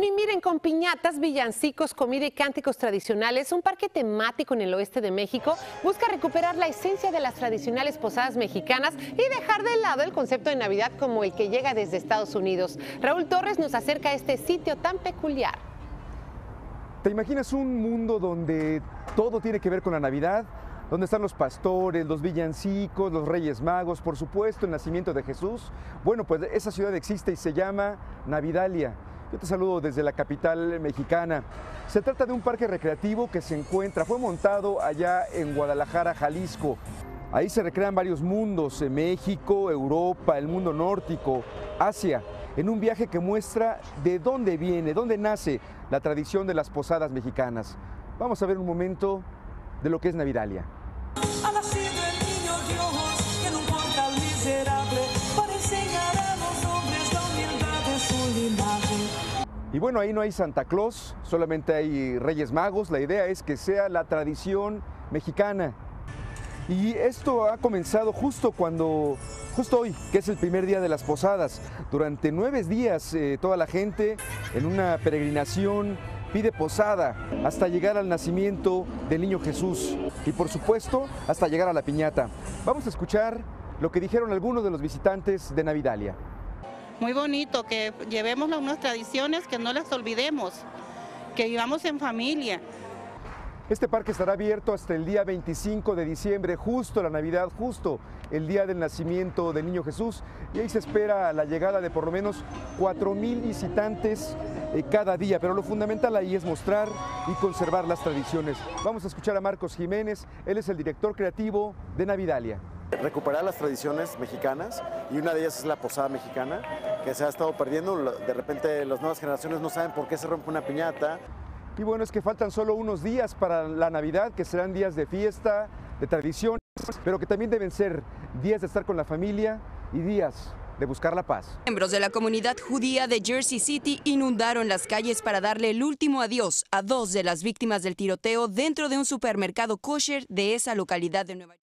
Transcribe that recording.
Y miren, con piñatas, villancicos, comida y cánticos tradicionales, un parque temático en el oeste de México busca recuperar la esencia de las tradicionales posadas mexicanas y dejar de lado el concepto de Navidad como el que llega desde Estados Unidos. Raúl Torres nos acerca a este sitio tan peculiar. ¿Te imaginas un mundo donde todo tiene que ver con la Navidad? Donde están los pastores, los villancicos, los reyes magos, por supuesto, el nacimiento de Jesús. Bueno, pues esa ciudad existe y se llama Navidalia. Yo te saludo desde la capital mexicana. Se trata de un parque recreativo que se encuentra, fue montado allá en Guadalajara, Jalisco. Ahí se recrean varios mundos, México, Europa, el mundo nórdico, Asia, en un viaje que muestra de dónde viene, dónde nace la tradición de las posadas mexicanas. Vamos a ver un momento de lo que es Navidalia. Y bueno, ahí no hay Santa Claus, solamente hay Reyes Magos. La idea es que sea la tradición mexicana. Y esto ha comenzado justo cuando, justo hoy, que es el primer día de las posadas. Durante nueve días eh, toda la gente en una peregrinación pide posada hasta llegar al nacimiento del niño Jesús y por supuesto hasta llegar a la piñata. Vamos a escuchar lo que dijeron algunos de los visitantes de Navidalia muy bonito, que llevemos unas tradiciones que no las olvidemos, que vivamos en familia. Este parque estará abierto hasta el día 25 de diciembre, justo la Navidad, justo el día del nacimiento del Niño Jesús. Y ahí se espera la llegada de por lo menos 4 mil visitantes eh, cada día. Pero lo fundamental ahí es mostrar y conservar las tradiciones. Vamos a escuchar a Marcos Jiménez, él es el director creativo de Navidalia recuperar las tradiciones mexicanas y una de ellas es la posada mexicana que se ha estado perdiendo. De repente las nuevas generaciones no saben por qué se rompe una piñata. Y bueno, es que faltan solo unos días para la Navidad, que serán días de fiesta, de tradiciones, pero que también deben ser días de estar con la familia y días de buscar la paz. Miembros de la comunidad judía de Jersey City inundaron las calles para darle el último adiós a dos de las víctimas del tiroteo dentro de un supermercado kosher de esa localidad de Nueva York.